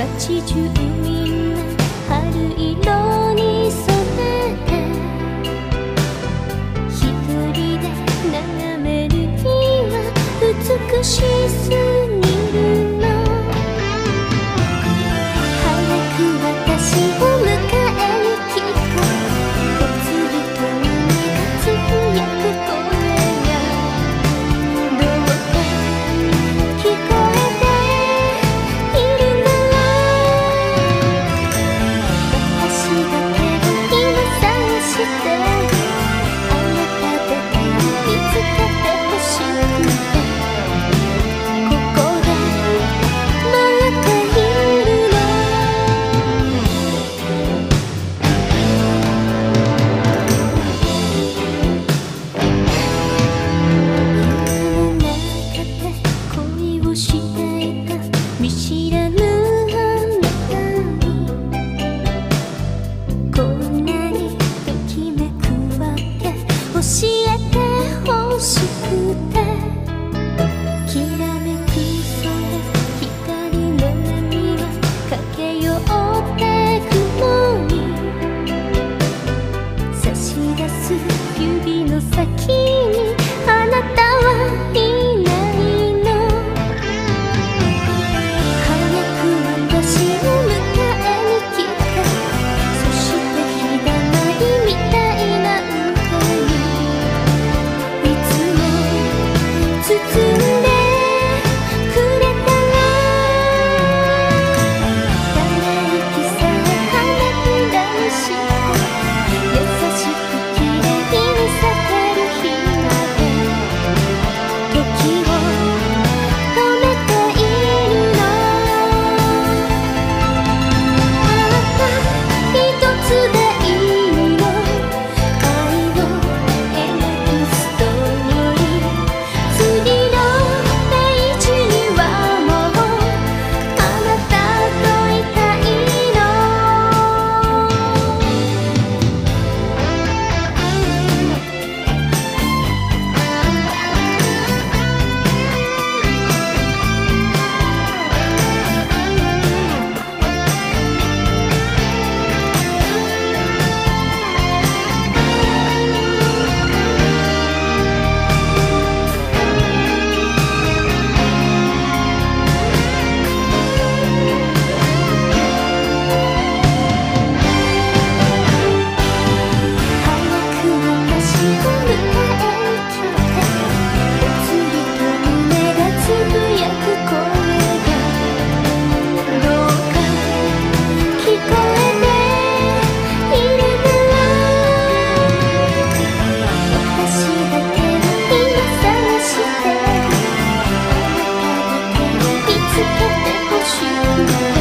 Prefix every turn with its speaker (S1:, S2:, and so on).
S1: 乱七去无意。você. Thank you.